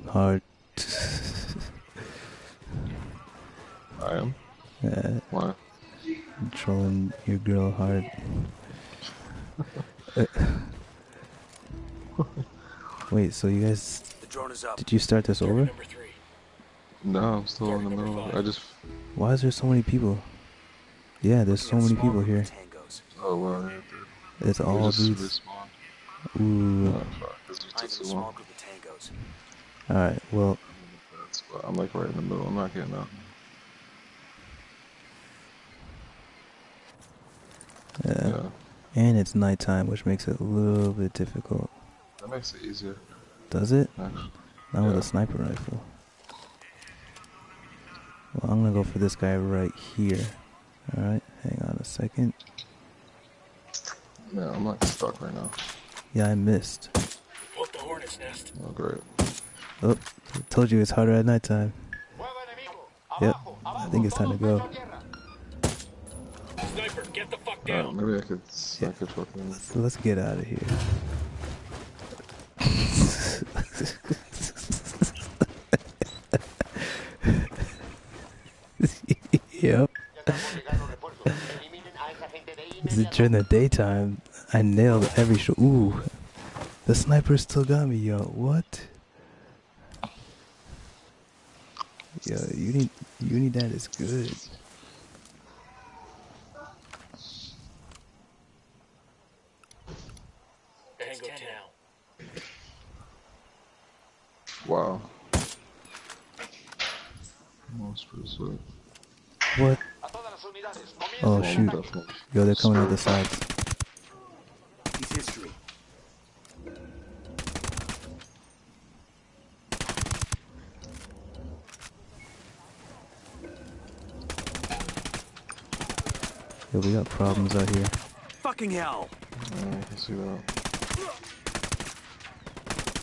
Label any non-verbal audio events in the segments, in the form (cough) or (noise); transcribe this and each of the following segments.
trolling hard. (laughs) I am. Yeah, Why? trolling your girl hard. (laughs) Uh, Wait, so you guys The drone is up. did you start this over? No, I'm still in the middle. of it. I just. Why is there so many people? Yeah, there's so many people here. Oh well. Yeah, dude. It's all just dudes. respawned. Ooh. Oh, fuck. This just Eyes took in a too long. Group of tangos. All right. Well, That's, I'm like right in the middle. I'm not getting out. yeah. Yeah. And it's nighttime, which makes it a little bit difficult. That makes it easier. Does it? Actually. Not with a sniper rifle. Well, I'm gonna go for this guy right here. All right. Hang on a second. Yeah, I'm like stuck right now. Yeah, I missed. Hook the hornet's nest. Oh great. Oh, told you it's harder at nighttime. Yep. I think it's time to go. Sniper, get the fuck Alright, down. Oh, maybe I could. I could fucking. So let's get out of here. (laughs) yep. During the daytime, I nailed every shot. Ooh, the sniper still got me, yo. What? Yo, you need, you need that is good. Tango down. Wow. Almost pretty. What? Oh shoot! Yo, they're coming out the sides. Yo, we got problems out here. Fucking hell. Yeah, I can see that.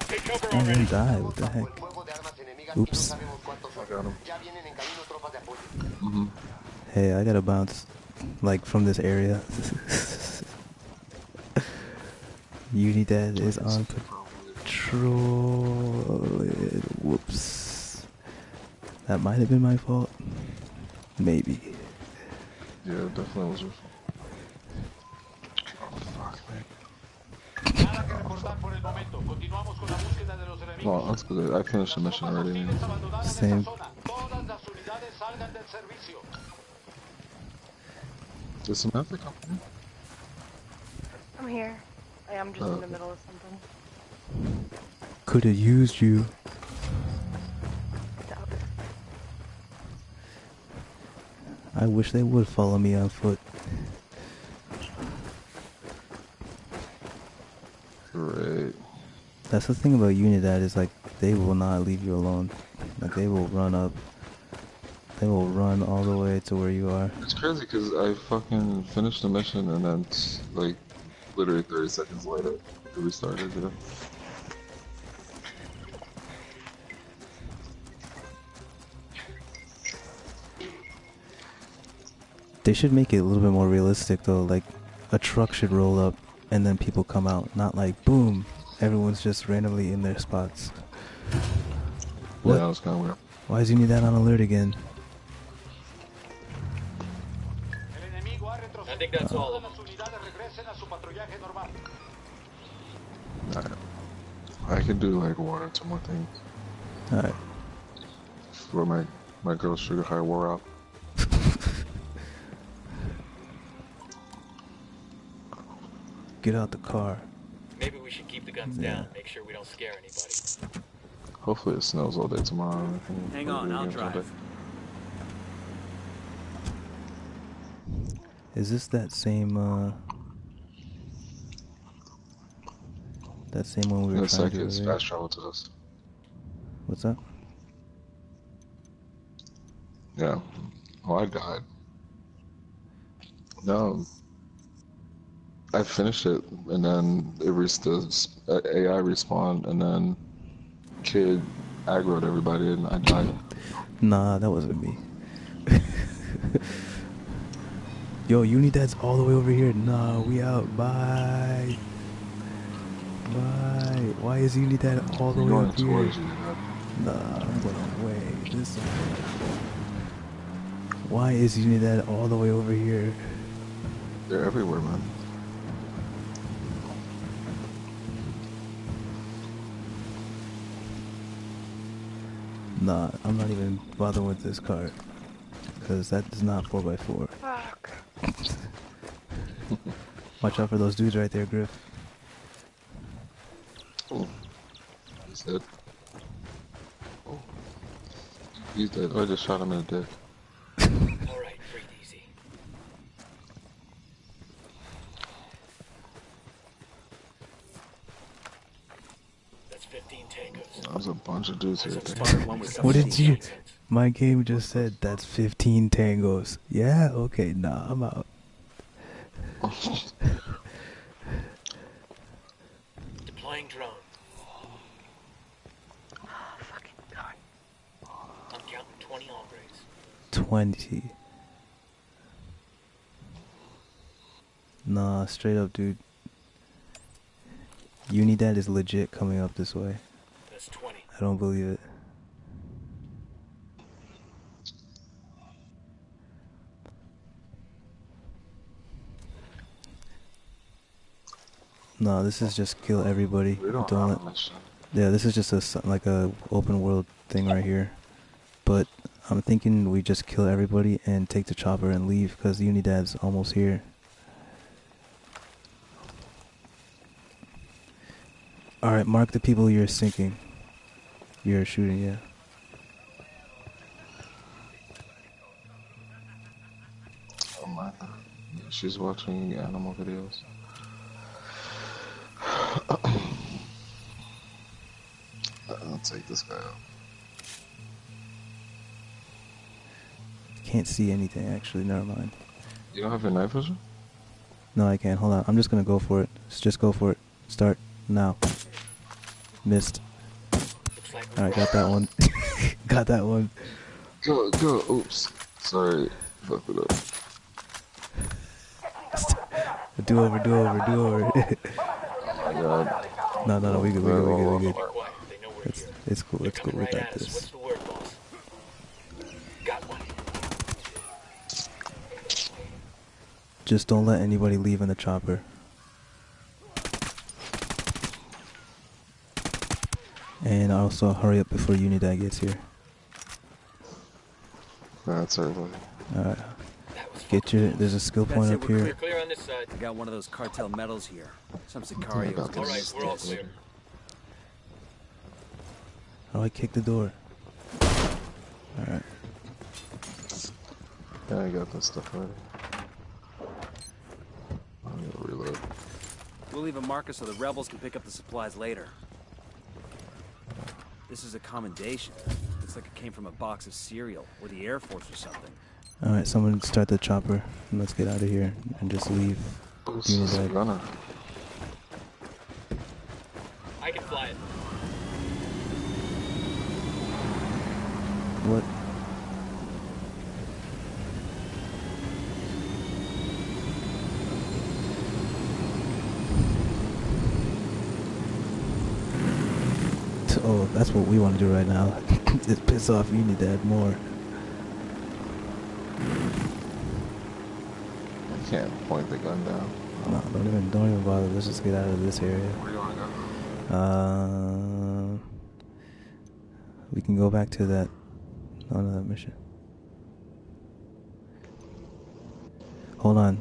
Take cover I already. didn't die. What the heck? Oops. I got him. Mm-hmm. Hey, I gotta bounce, like from this area. (laughs) Unidad is on patrol. Whoops. That might have been my fault. Maybe. Yeah, it definitely was. your fault. Oh fuck. Well, that's good. I finished the mission already. Same. Did Samantha come in? I'm here. I am just oh, in the middle of something. Could have used you. I wish they would follow me on foot. Great. That's the thing about Unidad is like they will not leave you alone. Like they will run up. They will run all the way to where you are. It's crazy because I fucking finished the mission and then, like, literally 30 seconds later, it restarted. Yeah. They should make it a little bit more realistic though. Like a truck should roll up and then people come out, not like boom, everyone's just randomly in their spots. Yeah, What? that was kind of weird. Why is Unidad on alert again? I think that's all of them. Alright. I can do like one or two more things Alright. before my, my girl sugar high wore out. Get out the car. Maybe we should keep the guns Yeah. down. Make sure we don't scare anybody. Hopefully it snows all day tomorrow. and I can Hang on, I'll drive. Is this that same uh that same one we were a trying second, to it's fast travel to us. What's up? Yeah. Oh, I died. No. I finished it, and then it re- the uh, AI respawned, and then kid aggroed everybody, and I died. Nah, that wasn't me. (laughs) Yo, Unidad's all the way over here. Nah, we out. Bye. Why? Why is Unidad all the You're way up here? you. Nah, I'm going away. This way. Why is Unidad all the way over here? They're everywhere, man. Nah, I'm not even bothering with this car. Because that is not 4x4. Fuck. (laughs) Watch out for those dudes right there, Griff. Oh. He's dead. Oh. He's dead. Oh, I just shot him in the dick. All right, breathe easy. That's 15 tangos. There's a bunch of dudes here. I've Damn. spotted one with What did you- My game just said that's 15 tangos. Yeah? Okay, nah, I'm out. Deploying drone. Oh, fucking god. I'm counting 20 hombres. 20. Nah, straight up, dude. Unidad is legit coming up this way. That's 20. I don't believe it. No, this is just kill everybody. Don't Don't let, yeah, this is just a s- like a open world thing right here. But I'm thinking we just kill everybody and take the chopper and leave because Unidad's almost here. All right, mark the people you're sinking. You're shooting, yeah. Oh my. She's watching animal videos. (clears throat) I'll take this guy out. Can't see anything actually. Never mind. You don't have your night vision? No, I can't. Hold on. I'm just gonna go for it. Just go for it. Start now. Missed. Looks All right, got that one. (laughs) got that one. Go, go. Oops. Sorry. Fuck it up. (laughs) Do over. Do over. Do over. Oh my god. no, no, no. We good. We good. We good. We good. Be quiet. They know we're It's it's cool. It's cool. We got at us. What's this. the word, boss? Got one. Just don't let anybody leave in the chopper. And also hurry up before Unidad gets here. That's everybody. Alright. Get your there's a skill point up we're We're here. clear on this side. I got one of those cartel medals here. Some about Sicarios All right, we're all clear. How do I kick the door? Alright. Yeah, I got this stuff ready. I'm gonna reload. We'll leave a marker so the rebels can pick up the supplies later. This is a commendation. Looks like it came from a box of cereal or the Air Force or something. Alright, someone start the chopper and let's get out of here and just leave. This is a Unidad. gunner. I can fly it. What? T- Oh, that's what we want to do right now. (coughs) Just piss off Unidad more. I can't point the gun down. No, don't even don't even bother. Let's just get out of this area. Where do you wanna go? Uh, we can go back to that on that mission. Hold on.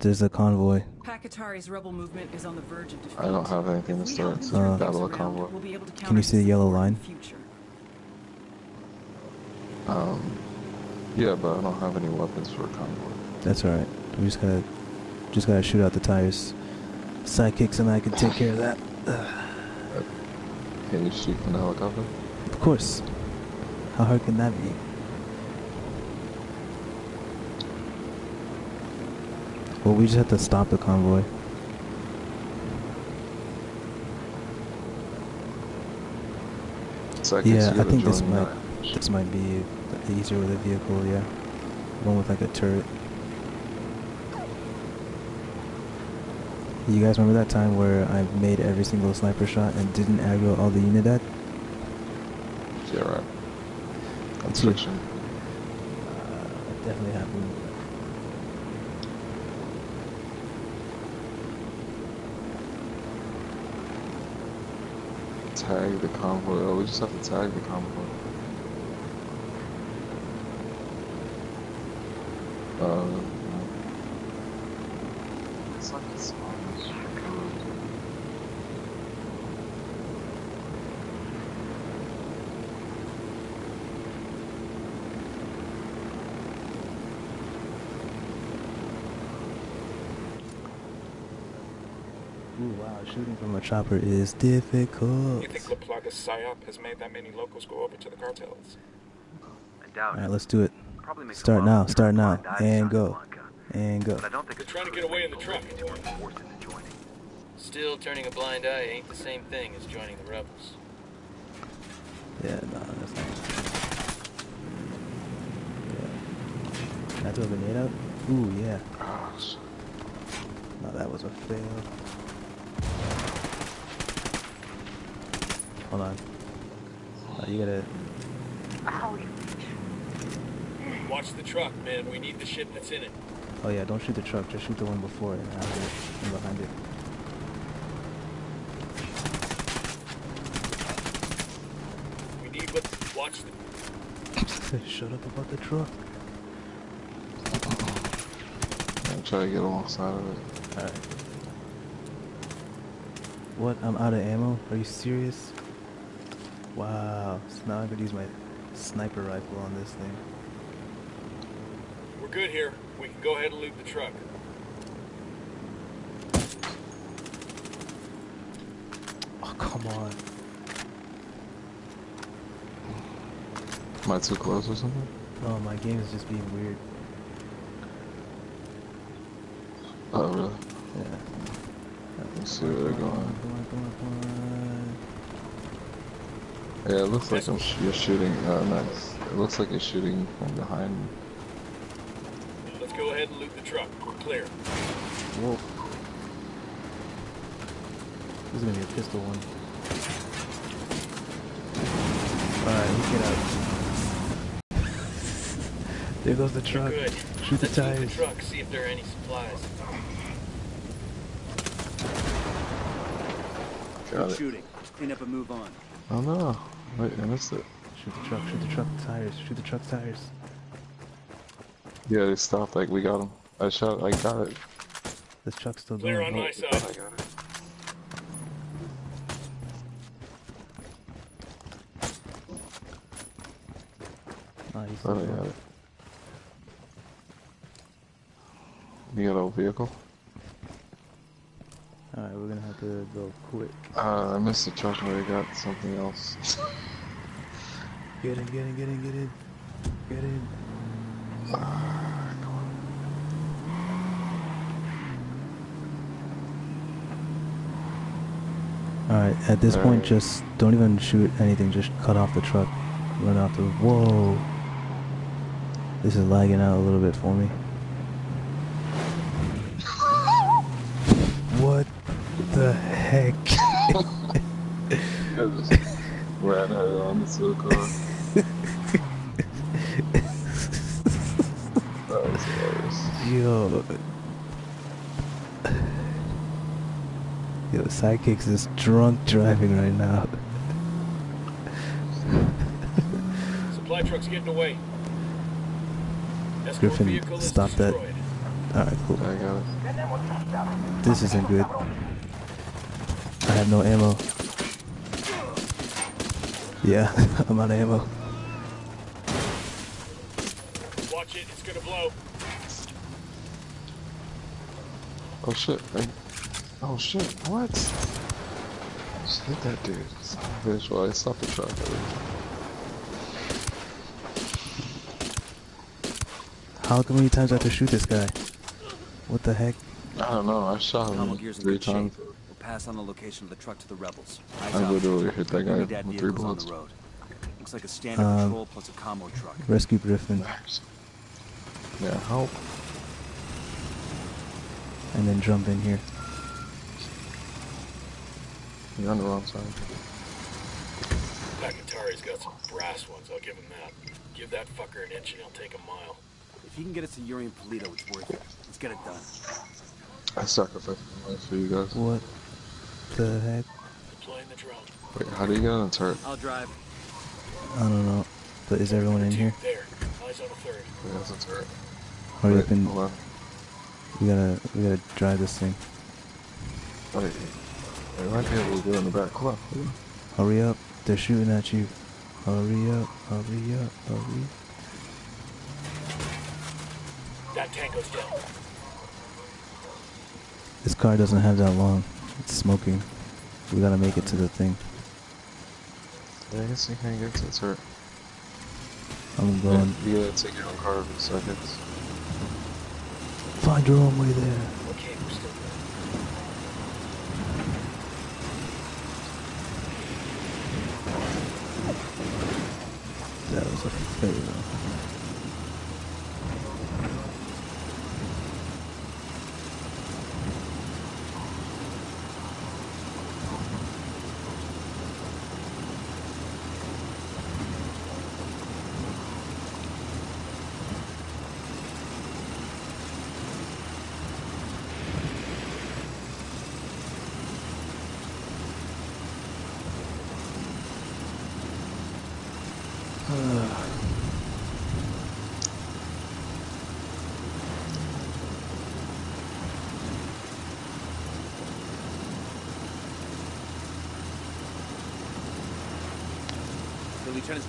There's a convoy. Pac Katari's rebel movement is on the verge of defeat. I don't have anything to If we start, so Uh, battle a around, convoy. We'll be able to Can you see the yellow line? this war in the future. Um, yeah, but I don't have any weapons for a convoy. That's alright. We just gotta just gotta shoot out the tires. Sidekicks and I can take care of that. Can you shoot from the helicopter? Of course. How hard can that be? Well, we just have to stop the convoy. So I Yeah, I think this might that. this might be easier with a vehicle. Yeah, one with like a turret. You guys remember that time where I made every single sniper shot and didn't aggro all the unidad? Yeah, right. Fiction. Uh, definitely happened. Tag the convoy. Oh, we just have to tag the convoy. Uh, it's like it's on this road. Ooh, wow, shooting from a chopper is difficult. You think LaPlaga's PSYOP has made that many locals go over to the cartels? I doubt Alright, let's do it. Probably makes Start now, start now, and go. And go. But I don't think They're it's trying to get away in the truck. Logan to be forced into joining. Still, turning a blind eye ain't the same thing as joining the rebels. Yeah, no, that's not. Yeah. Can I throw a grenade out? Ooh, yeah. Ah, Gosh. No, that was a fail. Hold on. Oh, you gotta. Watch the truck, man. We need the shit that's in it. Oh yeah, don't shoot the truck. Just shoot the one before it and after it and behind it. We need what. Watch the. (laughs) Shut up about the truck. I'm trying to get alongside of it. Alright. What? I'm out of ammo? Are you serious? Wow. So now I'm gonna use my sniper rifle on this thing. We're good here. We can go ahead and loot the truck. Oh, come on. Am I too close or something? Oh, my game is just being weird. Oh, really? Yeah. Let's see where they're Come on, going. come on, come on, come on. Yeah, it looks like I'm sh- you're shooting. Uh, nice. It looks like you're shooting from behind. me. Let's go ahead and loot the truck. We're clear. Whoa. This is gonna be a pistol one. Alright, let's get out. there goes the truck. good. Shoot the Let's loot tires. the truck. See if there are any supplies. Got Good it. shooting. Clean up and move on. Oh no! Wait, I missed it. Shoot the truck, shoot the truck tires, shoot the truck tires. Yeah, they stopped. Like we got them. I shot. I got it. This truck's still Clear going. on my I side. got it. Oh, he's still Oh, I got it. You got a vehicle? Alright, we're gonna have to go quick. Uh, I missed the truck, but I got something else. Get in, get in, get in, get in. Get in. Alright, at this point, Alright. just don't even shoot anything, just cut off the truck. Run off the. Whoa! This is lagging out a little bit for me. Sidekicks is drunk driving right now. Supply truck's getting away. Escort Griffin, stop that. Alright, cool. I got it. This isn't good. I have no ammo. Yeah, (laughs) I'm out of ammo. Watch it. It's gonna blow. Oh shit. I, oh shit. What? Just hit that dude. Son of a bitch. Well, I stopped the truck. How come many times I have to shoot this guy? What the heck? I don't know. I shot him gear's in three times. We'll pass on the location of the truck to the rebels. Eyes I literally hit that guy with three vehicles on bullets. the road. Looks like a standard Um, patrol plus a combo truck. Rescue Griffin. Yeah, help. And then jump in here. You're on the wrong side. Pac Katari's got some brass ones, I'll give him that. Give that fucker an inch and he'll take a mile. If he can get us to Yuri and Polito, it's worth it. Let's get it done. I sacrificed my life for you guys. What the heck? Deploying the drone. Wait, how do you get on the turret? I'll drive. I don't know. But is everyone in here? There. Eyes on a third. Wait, that's a turret. Hurry Wait, up and hold on. we gotta we gotta drive this thing. Wait, wait, I might be able to go in the back. Hold on. Hold on. Hurry up! They're shooting at you. Hurry up! Hurry up! Hurry! up! That tango's down. This car doesn't have that long. It's smoking. We gotta make it to the thing. Yeah, I guess you can't get to the turret. I'm going. You gotta take your own car every seconds. Find your own way there. Okay, we're still good. That was a fail.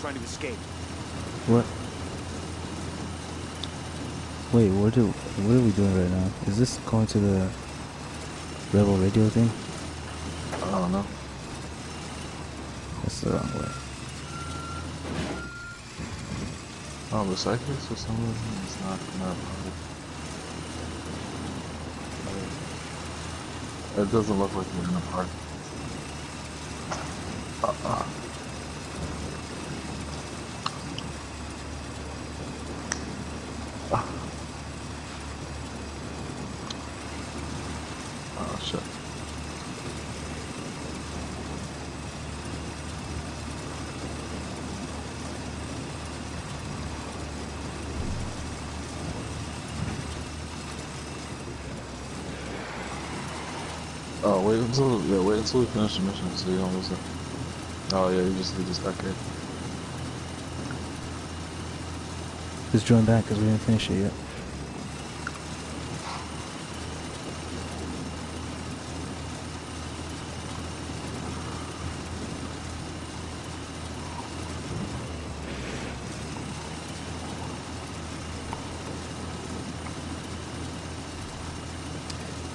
Trying to escape. What? Wait, what do what are we doing right now? Is this going to the Rebel Radio thing? I don't know. That's the wrong way. Oh, the cyclist for some reason is not not. It doesn't look like we're in a park. Uh-uh. Ah. Oh shit. Oh, wait until yeah, wait until we finish the mission so you don't lose it. Oh yeah, you just leave this back here. Just join back because we didn't finish it yet.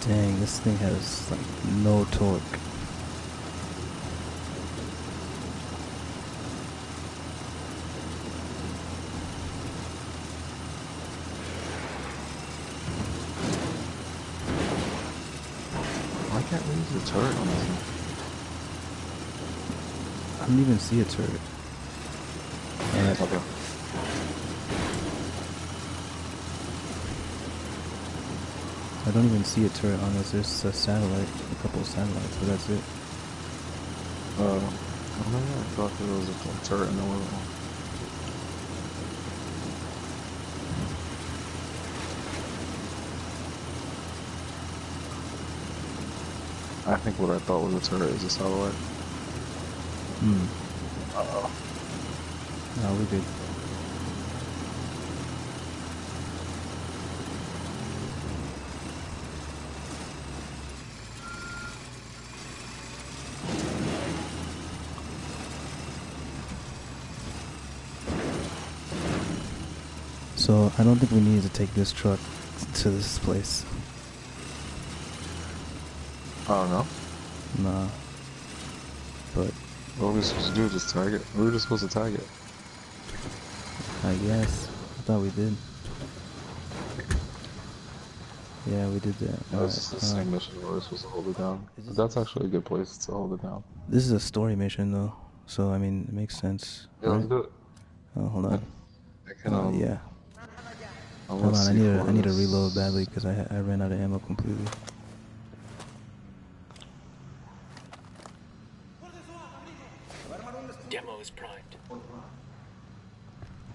Dang, this thing has like no torque. Why can't we use the turret on this? I don't even see a turret. Alright. Okay. I don't even see a turret on this. There's a satellite, a couple of satellites, but that's it. Uh, oh yeah, I thought there was a turret in the middle. I think what I thought was a turret is a satellite. Hmm. Uh-oh. No, we're good. So I don't think we need to take this truck to this place. I don't know. Nah. But What are we supposed to do? Just tag it? We were just supposed to tag it. I guess. I thought we did. Yeah, we did that. That was just the same uh, mission where we're supposed to hold it down. That's actually a good place to hold it down. This is a story mission though, so I mean it makes sense. Yeah, let's do it. Oh, hold on. I can, Uh, um, yeah. Hold on, I need a, I need a reload badly because I I ran out of ammo completely. Demo is primed.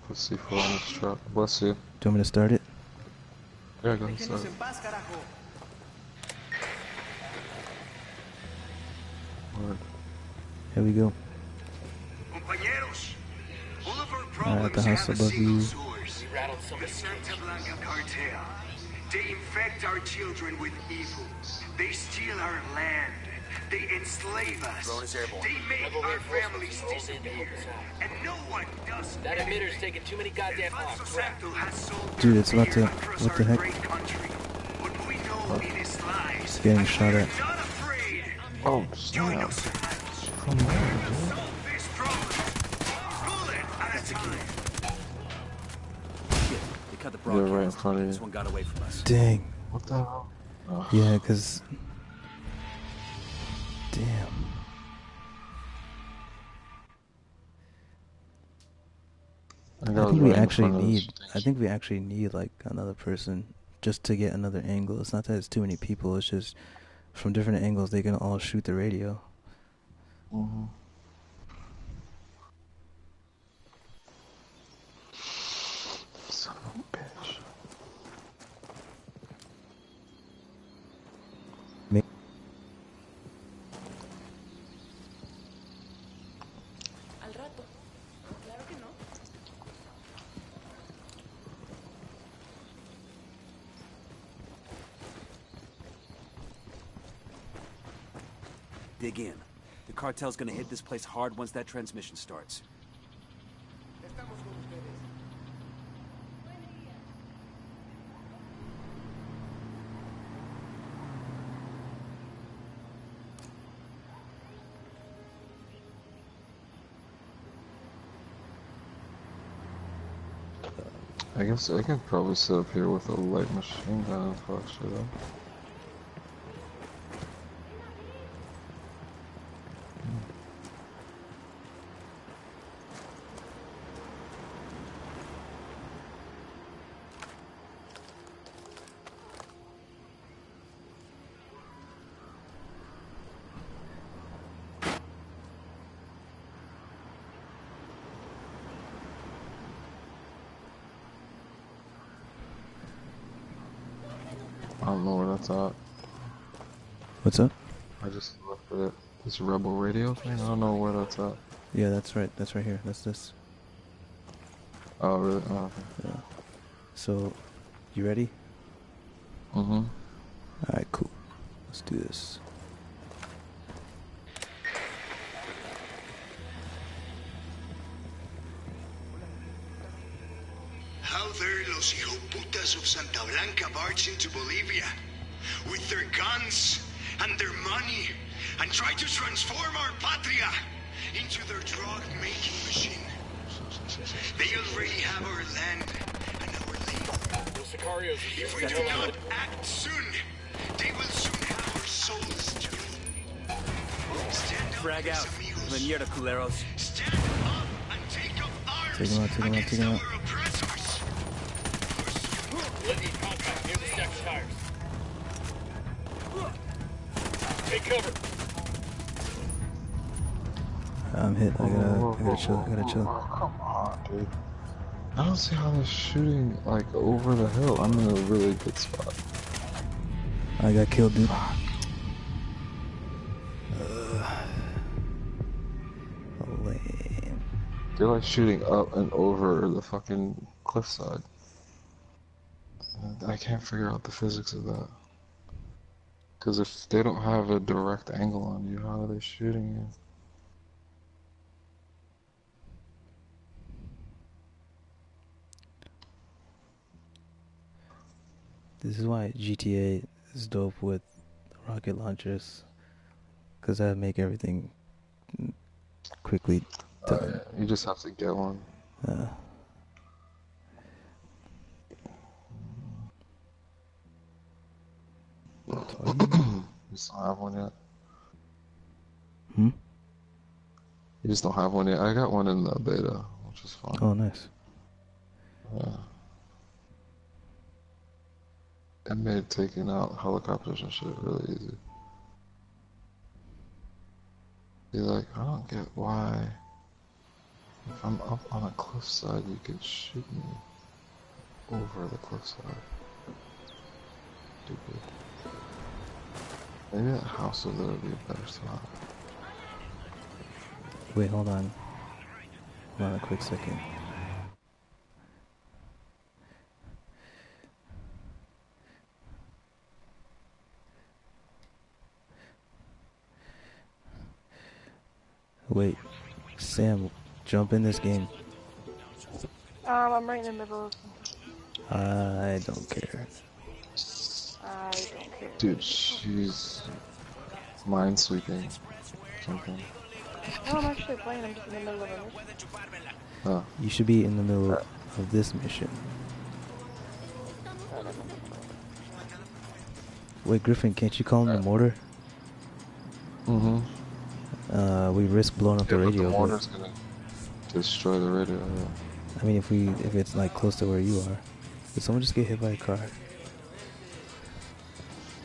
Let's see for on trap. Bless you. Do you want me to start it? Yeah, go ahead. Here we go. Alright, the house above you source. We rattled some The Santa Blanca cartel. They infect our children with evil. They steal our land. They enslave us. Drone is airborne. They make Rebel our families rolled in to help disappear. And no one does That emitter's taking too many goddamn El hogs. Falso Crap. Santo has sold Dude, their it's about to- what the heck? great country. We know oh. it is lies. getting and shot at. Oh, Join snap. us. Come on, dude. They cut the right in front of you. This one got away from us. Dang. What the hell? Oh, Yeah, cause. Damn. I, think I think we actually front of this need. I think we actually need like another person just to get another angle. It's not that it's too many people. It's just from different angles they can all shoot the radio. Mhm. Son of a bitch. Ma- Al rato. Claro que no. Dig in. The cartel's gonna hit this place hard once that transmission starts. I guess I can probably sit up here with a light machine gun and fuck shit up. Don't know where that's at. What's up? I just left it. This rebel radio thing. I don't know where that's at. Yeah, that's right. That's right here. That's this. Oh really? Oh, okay. Yeah. So, you ready? Mm-hmm. All right, cool. Let's do this. Try to transform our patria into their drug-making machine. They already have our land and our labor. Those Sicarios are If we do the hell out not act soon, they will soon have our souls too. Stand up, Frag mis out. amigos. Maniera, culeros. Stand up and take up arms Take 'em out, take 'em out, against take 'em out. I'm. I gotta, I gotta chill. I gotta Oh, chill. come on, dude. I don't see how they're shooting like over the hill. I'm in a really good spot. I got killed, dude. Uh, lame. They're like shooting up and over the fucking cliffside. I can't figure out the physics of that. Because if they don't have a direct angle on you, how are they shooting you? This is why GTA is dope with rocket launchers, because that make everything quickly done. you just have to get one. Uh, (coughs) You just don't have one yet. hmm? You just don't have one yet. I got one in the beta, which is fine. Oh, nice. It made taking out helicopters and shit really easy. Be like, I don't get why If I'm up on a cliffside, you could shoot me over the cliffside. Stupid. Maybe that house over there would be a better spot. Wait, hold on. Hold on a quick second. Wait, Sam, jump in this game. Um, I'm right in the middle of something. I don't care. I don't care. Dude, she's mind sweeping. something. No, I'm actually playing. I'm just in the middle of a mission. Oh, You should be in the middle of this mission. Wait, Griffin, can't you call in the mortar? mm-hmm. Uh, we risk blowing up the Yeah, but radio. the but- gonna destroy the radio. Yeah. I mean, if we if it's like close to where you are, did someone just get hit by a car?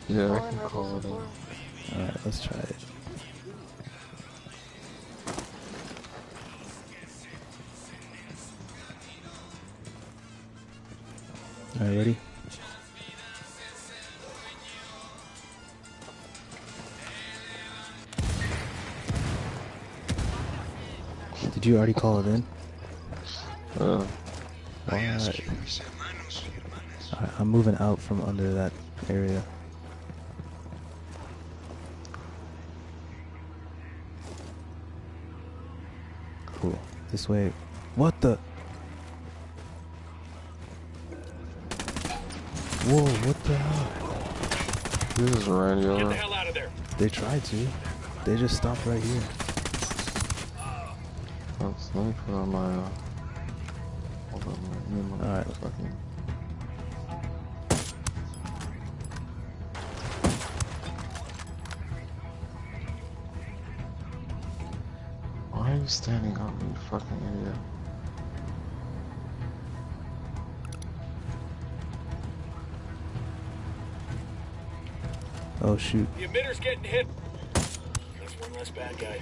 Yeah, I can call it All right, let's try it. All right, ready? You already call it in? Uh, I ask Alright. you, mis hermanos y hermanas. Alright, I'm moving out from under that area. Cool. This way. What the? Whoa, what the hell? you just ran you Get the hell out of there. They tried to. They just stopped right here. Oops, let me put on my, uh, hold on, my, me and my Alright. fucking, why are you standing up, you fucking idiot? Oh shoot. The emitter's getting hit. That's one less bad guy.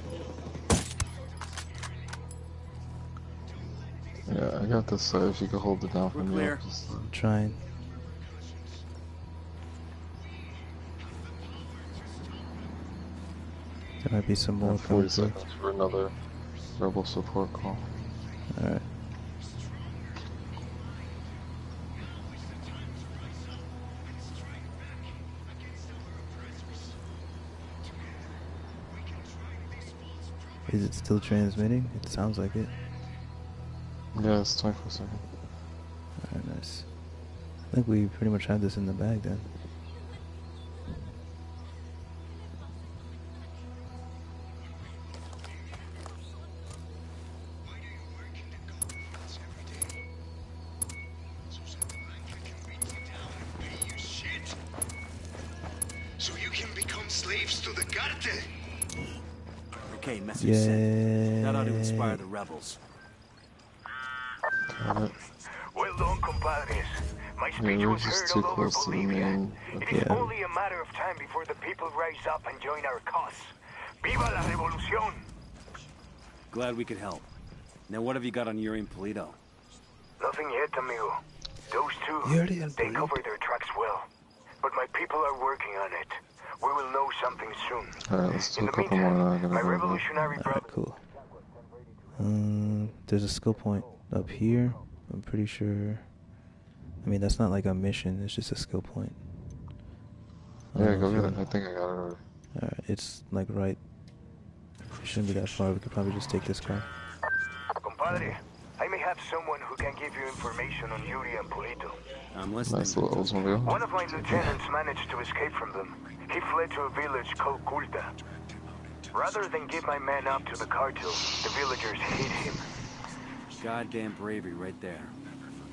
Yeah, I got this side, if you could hold it down for We're me. clear. I'll Just, uh, I'm trying. There might be some more have coming 40 through. seconds for another rebel support call. Alright. Is it still transmitting? It sounds like it. Yeah, it's 24 seconds. Alright, nice. I think we pretty much have this in the bag then. Bolivia. main. It is only a matter of time before the people rise up and join our cause. Viva la revolución! Glad we could help. Now, what have you got on Yuri and Polito? Nothing yet, amigo. Those two, they cover their tracks well. But my people are working on it. We will know something soon. Alright, let's do In a the couple more meantime, I'm my gonna go. revolutionary Alright, brother... cool. Um, there's a skill point up here. I'm pretty sure. I mean, that's not like a mission. It's just a skill point. I Yeah, go get it. I think I got it already. Alright, it's like right. It shouldn't be that far. We could probably just take this car. Compadre, I may have someone who can give you information on Yuri and Polito. I'm listening. Nice little Oldsmobile. One of my lieutenants managed to escape from them. He fled to a village called Culta. Rather than give my man up to the cartel, the villagers hid him. Goddamn bravery right there.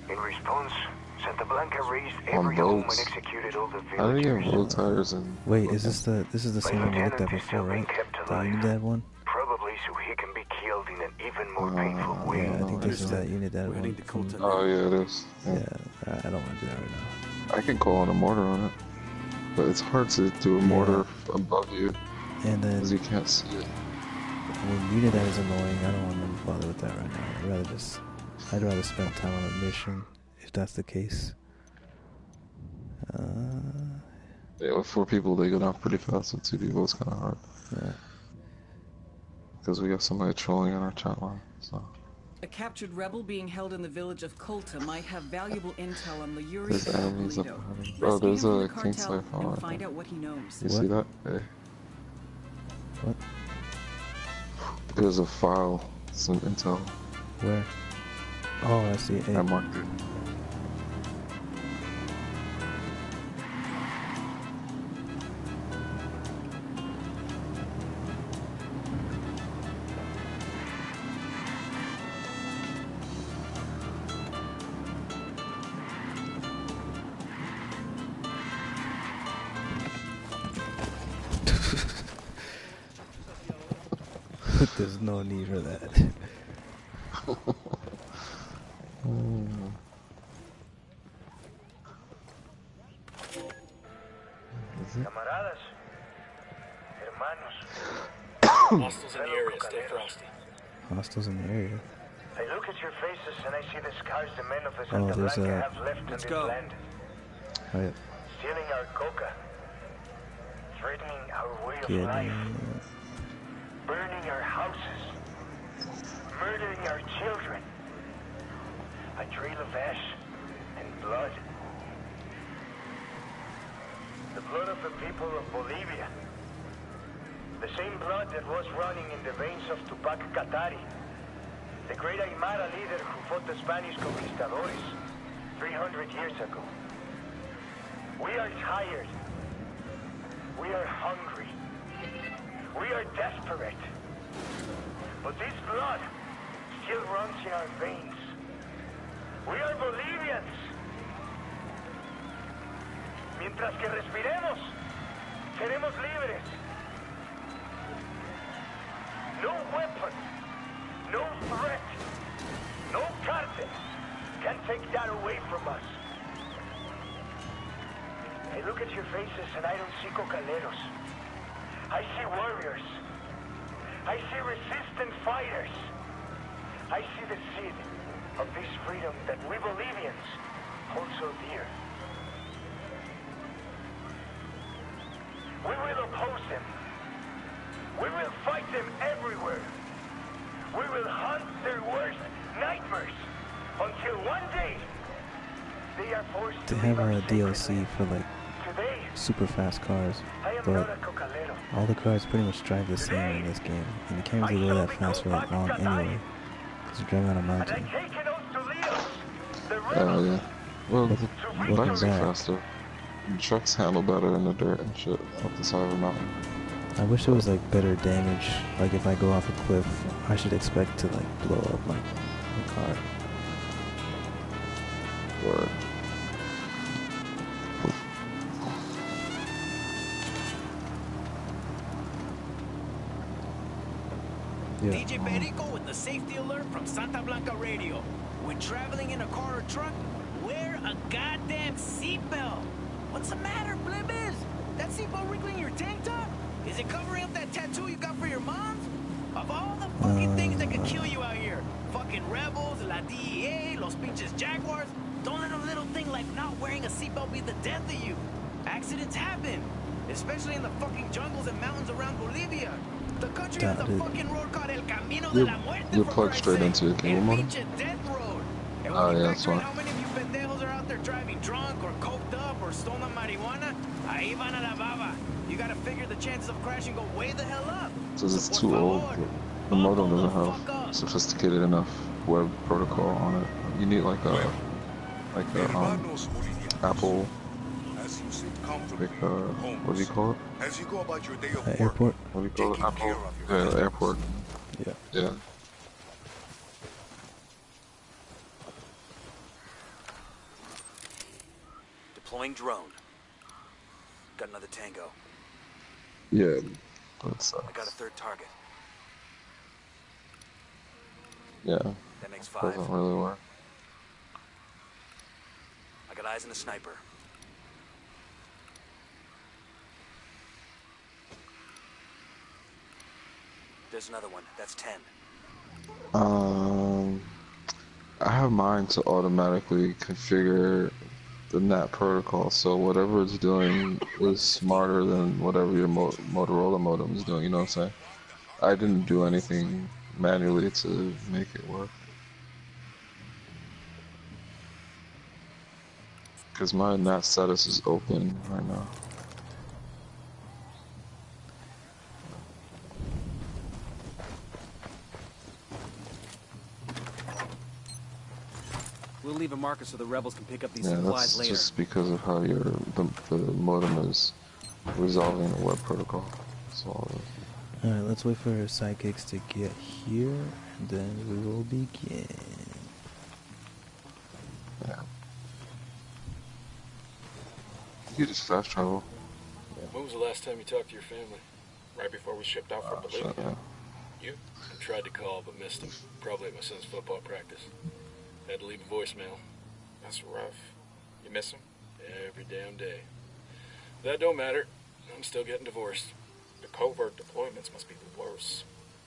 In response, Santa Blanca raised On every home and boats. executed all the How do you villagers. get road tires and... Wait, is this the this is the same one we looked at before, right? The alive. Unidad one? Probably so he can be killed in an even more Uh, painful way. Yeah, I think this is that Unidad one. from- Oh yeah, it is. yeah, Yeah. I don't want to do that right now. I can call on a mortar on it. But it's hard to do a mortar above you And then, because you can't see it. I mean, Unidad is annoying. I don't want to bother with that right now. I'd rather just, I'd rather spend time on a mission if that's the case. Uh, Yeah, with four people, they go down pretty fast. With two people, it's kind of hard. yeah. Because we have somebody trolling on our chat line. So A captured rebel being held in the village of Kolta might have valuable intel on Layuri there's and enemies up Polito. ahead. Rescue there's a the cartel Kingslayer phone and right find out what he knows. You What? see that? Hey. What? There's a file, some intel. Where? Oh, I see. Hey, I marked it. Oh, Santa there's Blanca a- have left in Let's this go. land. Oh, yeah. Stealing our coca. Threatening our way of life. Burning our houses. Murdering our children. A trail of ash and blood. The blood of the people of Bolivia. The same blood that was running in the veins of Tupac Katari. The great Aymara leader who fought the Spanish conquistadores 300 years ago. We are tired. We are hungry. We are desperate. But this blood still runs in our veins. We are Bolivians. Mientras que respiremos, seremos libres. No weapon, no threat, no cartel can take that away from us. I look at your faces and I don't see cocaleros. I see warriors. I see resistant fighters. I see the seed of this freedom that we Bolivians hold so dear. We will oppose them. We will fight them everywhere. We will hunt their worst nightmares until one day they are forced They to have our a DLC for like Today, super fast cars, but not a cocalero. all the cars pretty much drive the same in this game, and you can't really go that fast for that long anyway, because you're driving on a mountain. take an oath to lead us, the oh, Yeah, rebels, yeah. Well, the bikes are faster. The trucks handle better in the dirt and shit up the side of a mountain. I wish there was like better damage. Like if I go off a cliff, I should expect to like blow up my, my car. Or Yeah. DJ um, Perico with the safety alert from Santa Blanca Radio. When traveling in a car or truck, wear a goddamn seatbelt. What's the matter, Blibbis? That seatbelt wrinkling your tank top? Is it covering up that tattoo you got for your mom? Of all the fucking things that could kill you out here, fucking rebels, la DEA, los pinches jaguars, don't let a little thing like not wearing a seatbelt be the death of you. Accidents happen, especially in the fucking jungles and mountains around Bolivia. The country has a dude. fucking road called El Camino de You're- la Muerte. you're plugged straight into El modem? pinche death road. And Oh, yeah, that's why. how many of you pendejos are out there driving drunk or coked up or stolen marijuana, ahí van a la baba. You gotta figure the chances of crashing go way the hell up. Because it's too old. favor, The modem doesn't have sophisticated enough web protocol on it. You need like a like a um, Apple As you sit like comfortably uh in what do you call it? As you go about your day of Uh, work, airport. What do you call it? Apple. care of your Yeah, customers. airport. Yeah. Yeah. Deploying drone. Got another tango. Yeah. That's uh, I got a third target. Yeah. That makes five. Doesn't really work. I got eyes on a sniper. There's another one. That's ten. Um, I have mine to automatically configure the NAT protocol, so whatever it's doing is smarter than whatever your Mo Motorola modem is doing. You know what I'm saying? I didn't do anything manually to make it work. Because my NAT status is open right now. We'll leave a marker so the rebels can pick up these Yeah, supplies that's later. just because of how your the, the modem is resolving the web protocol. That's all. Alright, let's wait for our sidekicks to get here, and then we will begin. Yeah. You just fast travel. When was the last time you talked to your family? Right before we shipped out for Oh, Bolivia? shit, yeah. You? I tried to call, but missed him. Probably at my son's football practice. Had to leave a voicemail. That's rough. You miss him? Every damn day. That don't matter. I'm still getting divorced. The covert deployments must be the worst.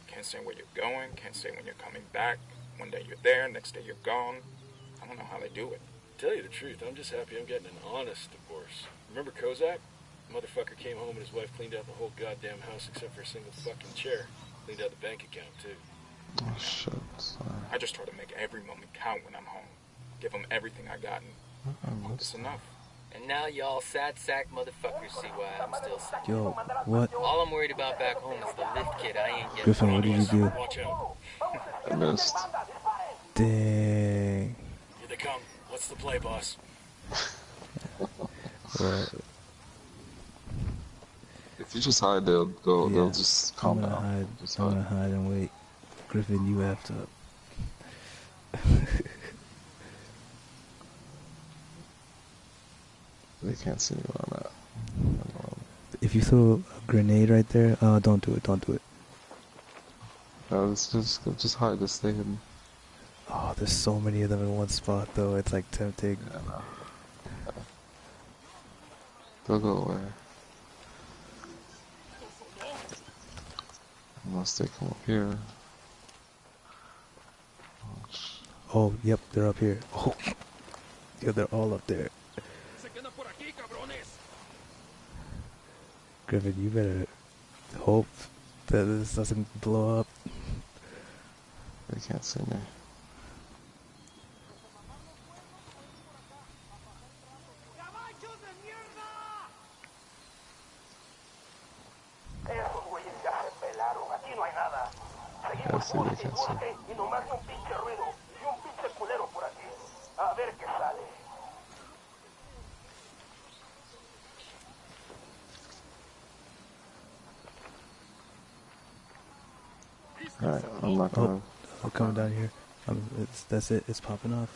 Can't say where you're going, can't say when you're coming back. One day you're there, next day you're gone. I don't know how they do it. Tell you the truth, I'm just happy I'm getting an honest divorce. Remember Kozak? Motherfucker came home and his wife cleaned out the whole goddamn house except for a single fucking chair. Cleaned out the bank account too. Oh shit. Sorry. I just try to make every moment count when I'm home. Give them everything I got and hope it's enough. And now y'all sad sack motherfuckers see why I'm still single. Yo, what? All I'm worried about back home is the lift kit I ain't getting. Griffin, what did you do? Watch out. I missed. Dang. Here they come. What's the play, boss? (laughs) Well, If you just hide, they'll go. yeah, They'll just calm I'm gonna down. hide. Just I'm hide. gonna hide and wait. Griffin, you have up. (laughs) They can't see me where I'm at. if you throw a grenade right there, uh, don't do it. Don't do it. No, just just just hide. Stay hidden. Oh, there's so many of them in one spot, though. It's like tempting. They'll go away. Unless they come up here. Oh, yep, they're up here. Oh, (laughs) yeah, they're all up there. Griffin, you better hope that this doesn't blow up. They can't see me. Esos güeyes ya se pelaron, aquí no hay nada. Seguimos see, por can't see. y nomás un pinche ruido y un pinche culero por aquí. A ver qué sale. Alright, I'm not Oh, gonna. I'm coming down here. Um, it's, that's it. It's popping off.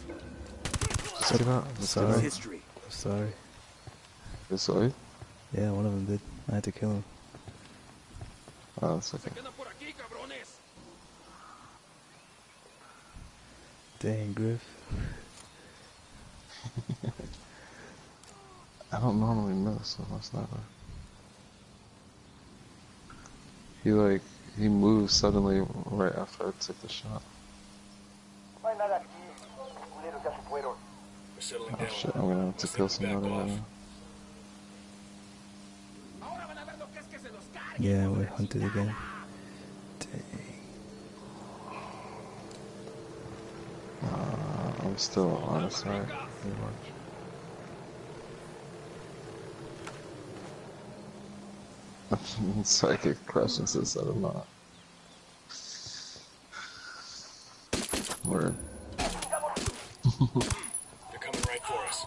Just get out. Just get Sorry. out. History. Sorry. This way? Yeah, one of them did. I had to kill him. Oh, that's okay. Dang, Griff. (laughs) I don't normally miss with my sniper. He like he moved suddenly right after I took the shot. No hay nada aquí. Los culeros ya se fueron. We're settling Oh shit, I'm gonna have to kill somebody right now. Yeah, we're hunted again. Dang. Uh, I'm still on his side, pretty much. (laughs) Psychic questions instead of not. Word. They're coming right for us.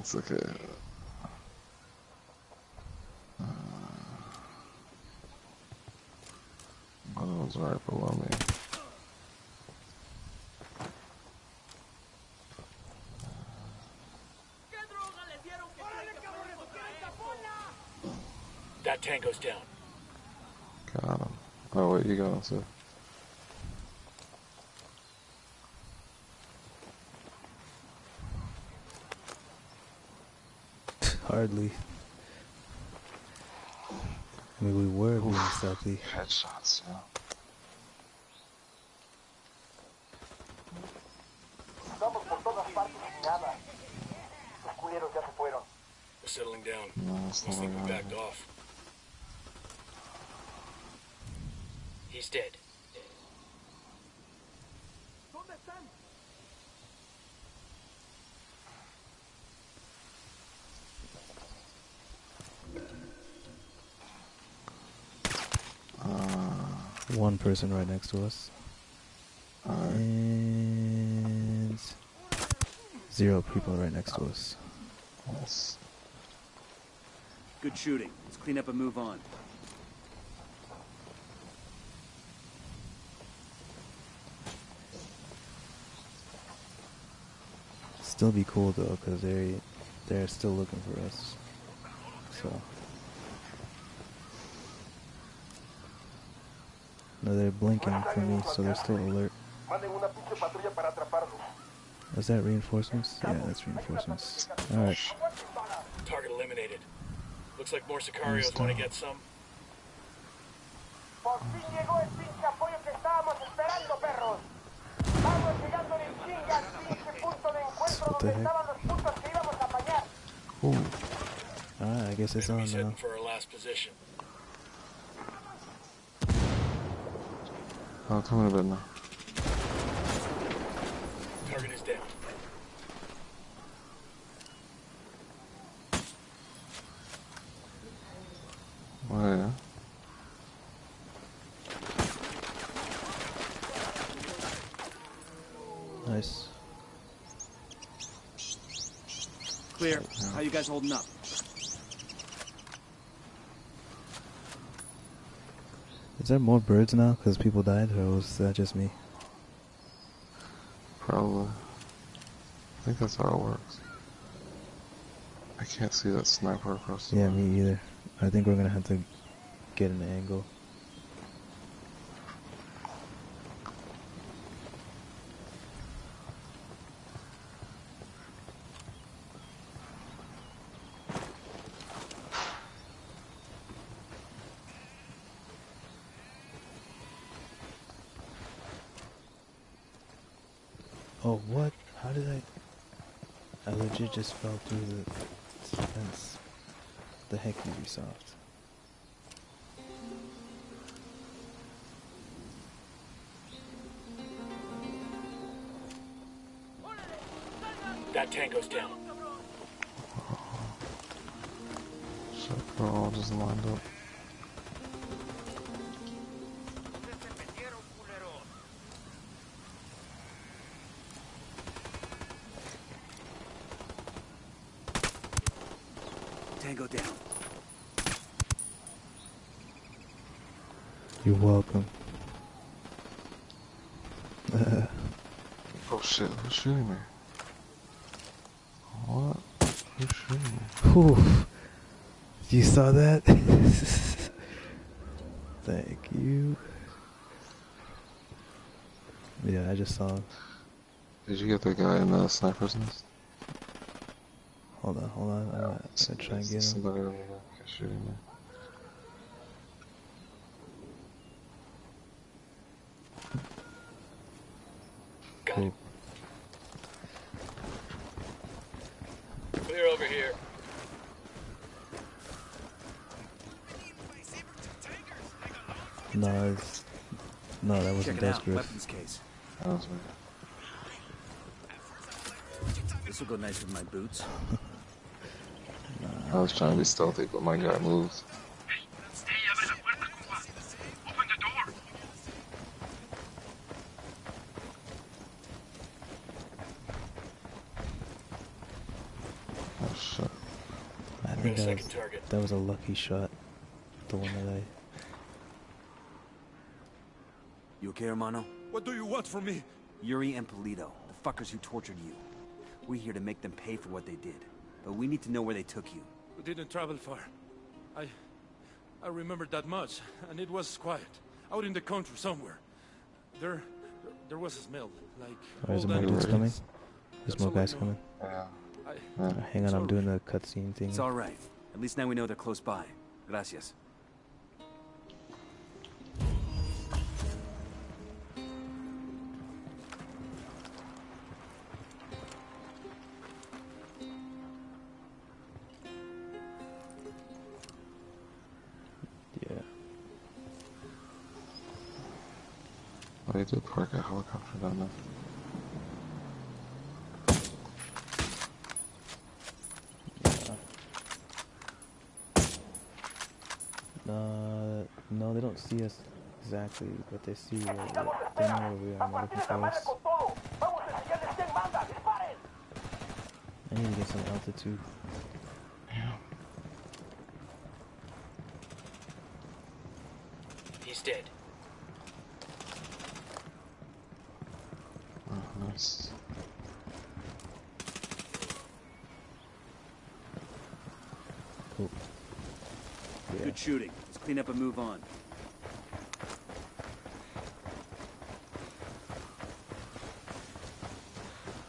It's okay. Uh, One was right below me. That tango's down. Got him. Wait, you got him, too. Hardly. I mean, we were being stealthy. Headshots, yeah. Estamos por todas partes sin nada. Los culeros ya se fueron. We're settling down. No, that's Looks like we backed off. He's dead. Uh, one person right next to us. And zero people right next to us. Yes. Good shooting. Let's clean up and move on. Still be cool though, cause they they're still looking for us. So. No, they're blinking for me, so they're still alert. Manden una pinche patrulla para atraparlos. Is that reinforcements? Yeah, that's reinforcements. Alright. Target eliminated. Looks like more Sicarios want to get some. Por fin llegó el pinche apoyo que estábamos esperando, perros. The heck? estaban los puntos que íbamos a apañar. Alright, I guess it's on now. heading for our last position. Oh, come in a bit now. Target is down. Oh, yeah. Nice. Clear. How you guys holding up? Is there more birds now? Cause people died, or was that just me? Probably. I think that's how it works. I can't see that sniper across the Yeah, me either. I think we're gonna have to get an angle. Oh, what? How did I? I legit just fell through the fence. The heck, Ubisoft. That tango's down. Shit, we're all just lined up. Tango down. You're welcome. Oh shit, who's shooting me? What? Who's shooting me? Whew. You saw that? (laughs) Thank you. Yeah, I just saw him. Did you get the guy in the sniper's nest? Hold on, hold on. I'm gonna, I'm gonna try and get him. Somebody over there is shooting me. Cool. Clear over here. No, it's, no, that Check wasn't it those out. Griff. Weapons case. That. This will go nice with my boots. I was trying to be stealthy, but my guy moves. Oh shit. I Got a think that was, that was a lucky shot. The one that I. You okay, hermano? What do you want from me? Yuri and Polito, the fuckers who tortured you. We're here to make them pay for what they did. But we need to know where they took you. We didn't travel far. I... I remember that much, and it was quiet. Out in the country somewhere. There... There was a smell, like... Oh, there's old more dudes coming. There's That's more guys coming. Yeah. I... Uh, hang on, I'm doing the cutscene thing. It's all right. At least now we know they're close by. Gracias. See us exactly, but they see where, they know where we are. and They're looking for us. I need to get some altitude. Yeah. He's dead. Oh, nice. Cool. Yeah. Good shooting. Let's clean up and move on.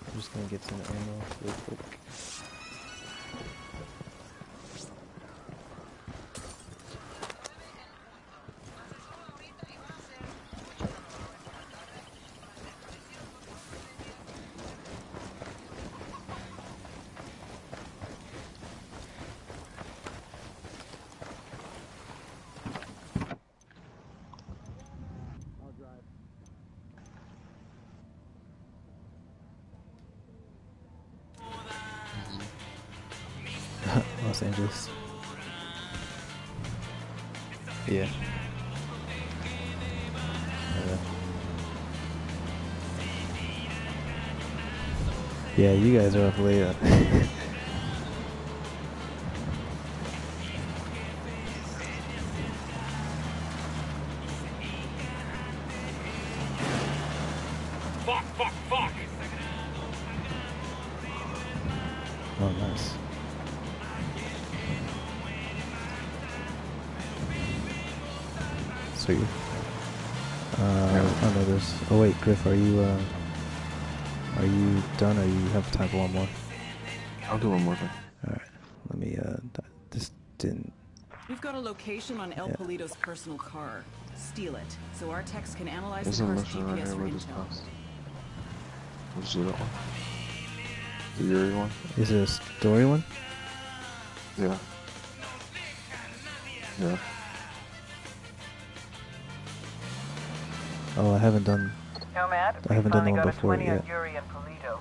I'm just gonna get some ammo real quick. Yeah. Uh, yeah, you guys are up late. (laughs) Griff, are you uh, are you done? Or you have time for one more? I'll do one more thing. All right. Let me. Uh, th- this didn't. We've got a location on El Yeah. Polito's personal car. Steal it, so our techs can analyze There's the car's mission right GPS here for we just intel. passed. We'll just do that one. The Yuri one? Is it a story one? Yeah. Yeah. Oh, I haven't done. Nomad, I haven't done the one before yet. on Yuri and Polito.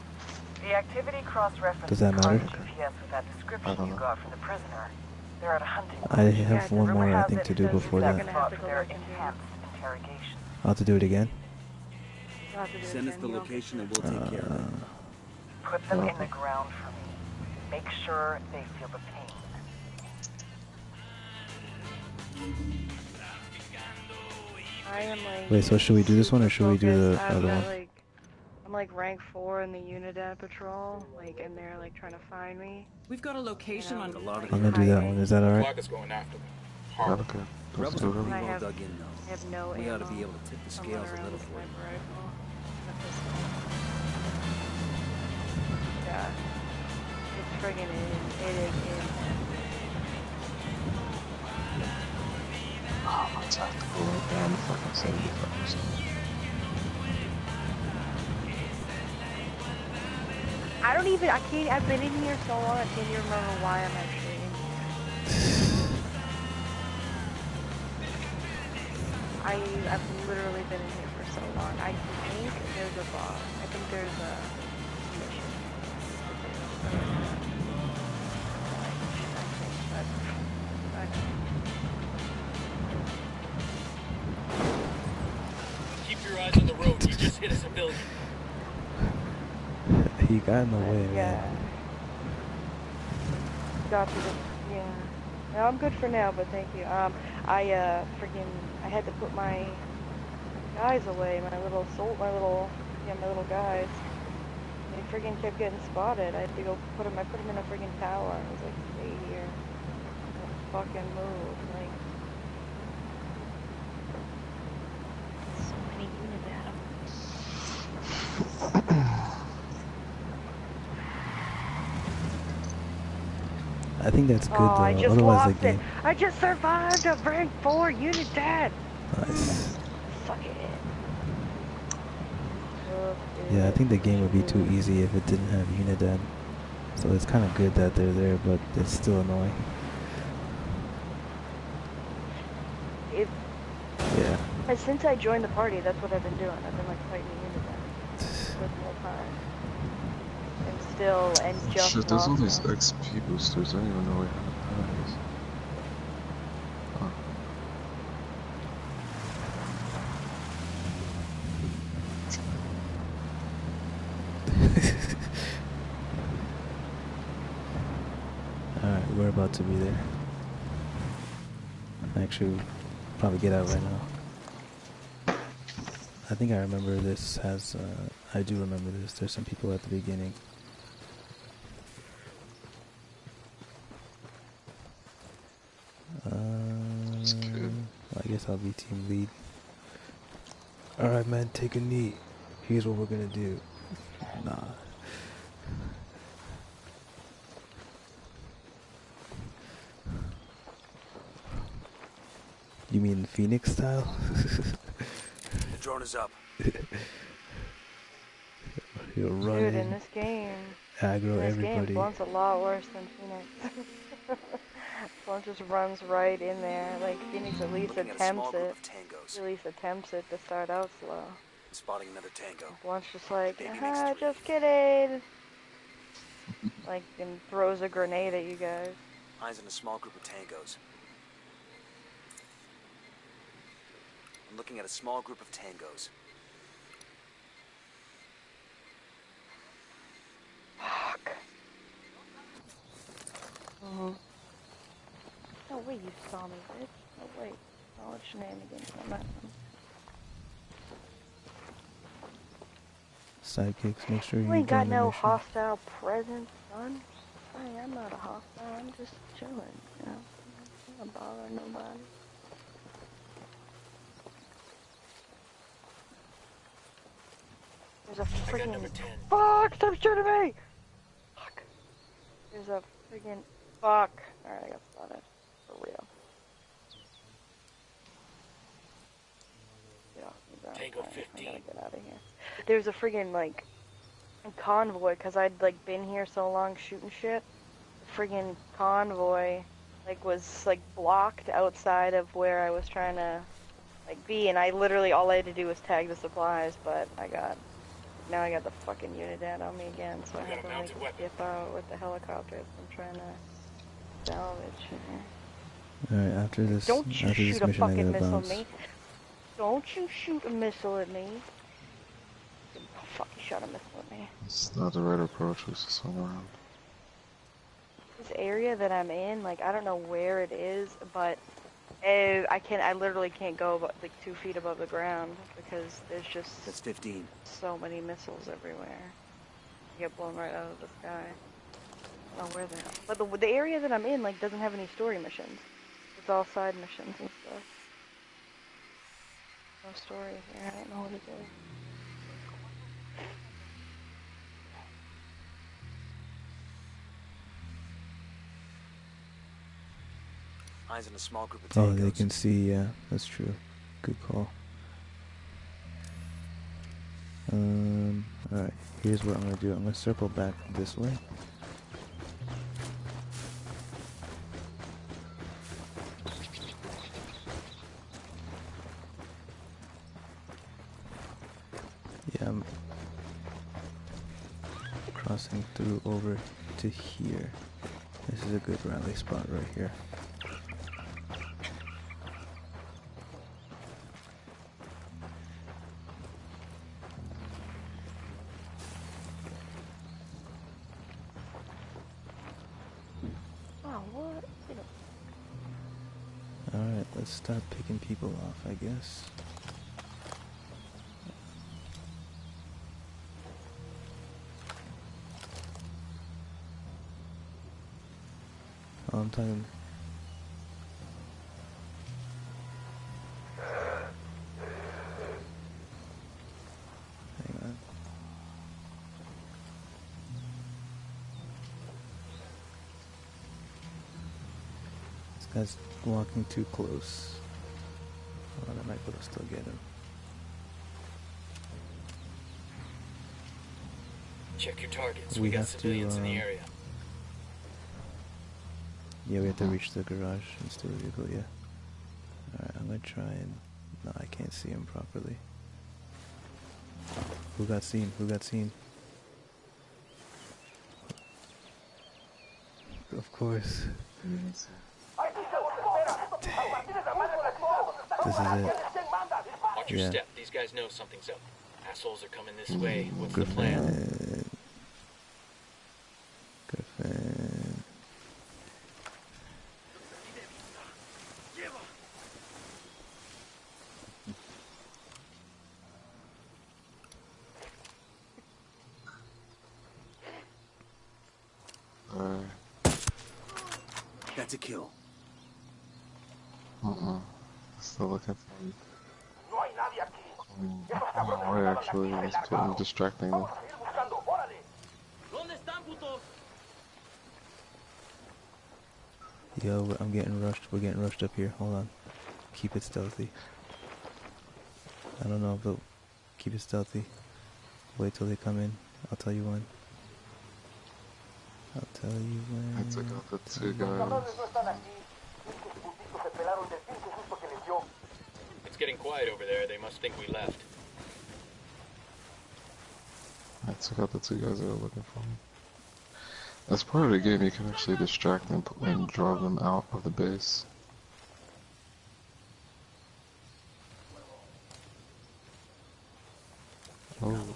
The activity cross-references Does that matter? GPS with that I description don't you know. got from the prisoner. They're at a hunting I lodge. have one more I think to do before that. spot for their enhanced interrogation. I'll have to do it again. Send us the location and we'll take care of it. Uh, Put them in the ground for me. Make sure they feel the pain. I am like. Wait, so should we do this one or should we do the. I've other one? Like, I'm like rank four in the Unidad patrol, like, and they're like trying to find me. We've got a location on. I'm gonna do that one. Is that alright? Clock is going after me. I don't. Let's Rebels are it. well have- dug in I though. have no we ought to be able to tip the I'm scales a little with for you. sniper rifle. and a pistol. Yeah. It's friggin' in. It is in. Oh, my tactical right down to fucking 75%. I don't even. I can't. I've been in here so long. I can't even remember why I'm actually in here. I I've literally been in here for so long. I think there's a boss. I think there's a You just hit a civilian. He got in the way, Yeah. man. Got to the, yeah. No, I'm good for now, but thank you. Um, I, uh, freaking, I had to put my guys away, my little soul, my little, yeah, my little guys. They freaking kept getting spotted. I had to go put them, I put them in a freaking tower. I was like, stay here. Don't fucking move. Like, so many Unidad. I think that's good oh, though. I just Otherwise, lost it. I just survived a rank 4 Unidad. Nice. Suck it. Yeah, I think the game would be too easy if it didn't have Unidad. So it's kind of good that they're there, but it's still annoying. If Yeah. Since I joined the party, that's what I've been doing. I've been like fighting the Unidad this whole time. And still, and just Shit, there's all these XP boosters. I don't even know what that is. Huh. (laughs) Alright, we're about to be there. Actually, probably get out right now. I think I remember this has, uh, I do remember this. There's some people at the beginning. Um, I guess I'll be team lead. Alright, man, take a knee. Here's what we're gonna do. Nah. You mean Phoenix style? The drone is up. (laughs) He'll run Dude, in, in this game, aggro in this everybody. game, Blunt's a lot worse than Phoenix. (laughs) Blunt just runs right in there. Like Phoenix at least Looking at attempts group it. At least attempts it to start out slow. Spotting another tango. Blunt's just like, ah, just kidding. (laughs) like, and throws a grenade at you guys. Eyes on a small group of tangos. I'm looking at a small group of tangos. Fuck. Mm-hmm. No way you saw me, bitch. No way. Oh, Solid shenanigans on that one. Sidekicks, make sure you You ain't got no mission. hostile presence, son. Hey, I'm not a hostile. I'm just chilling, you know. I'm not bothering nobody. There's a freaking. Fuck! Stop shooting me! Fuck. There's a freaking. Fuck. Alright, I got spotted. For real. Get off the ground. Tango Alright, I gotta get out of here. There's a friggin' like convoy because I'd like been here so long shooting shit. The friggin' convoy like was like blocked outside of where I was trying to like be, and I literally all I had to do was tag the supplies, but I got now I got the fucking Unidad on me again, so I have to like weapon. dip out with the helicopters. I'm trying to salvage. here. Alright, after this, Don't you after shoot a mission, I fucking gotta missile bounce. at me. Don't you shoot a missile at me. Oh, fuck, you shot a missile at me. It's not the right approach. It's just swing around. This area that I'm in, like, I don't know where it is, but uh, I can't, I literally can't go about, like two feet above the ground because there's just That's 15. so many missiles everywhere. You get blown right out of the sky. I don't know where they are. But the, the area that I'm in, like, doesn't have any story missions. It's all side missions and stuff. No story here. I don't know what it is. Eyes on a small group of Oh, tangos. they can see, yeah, that's true. Good call. Um, alright, here's what I'm gonna do. I'm gonna circle back this way. Here. This is a good rally spot right here. Oh, what? Alright, let's start picking people off, I guess. I'm talking. Hang on. This guy's walking too close. Oh, I might be able to still get him. Check your targets. We We, got have to, civilians in the um, area. Yeah, we have to uh-huh. reach the garage and steal the vehicle, yeah. Alright, I'm gonna try and... No, I can't can't see him properly. Who got seen? Who got seen? Of course. This is it. Watch your Yeah. step. These guys know something's up. Assholes are coming this way. What's the Griffin. plan? That's a kill. Uh-uh. Still looking for him. Oh, Roy actually was putting distracting them. Yo, I'm getting rushed. We're getting rushed up here. Hold on. Keep it stealthy. I don't know, but keep it stealthy. Wait till they come in. I'll tell you when. I'll tell you when. I took out the two guys. cabrones no están aquí. Estos putitos se pelaron del pinche susto que les dio. It's getting quiet over there. They must think we left. I took out the two guys that were looking for me. As part of the game, you can actually distract them and draw them out of the base. Oh.